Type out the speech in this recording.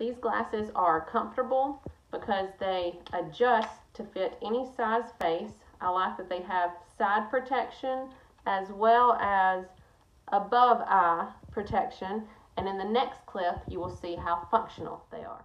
These glasses are comfortable because they adjust to fit any size face. I like that they have side protection as well as above eye protection. And in the next clip, you will see how functional they are.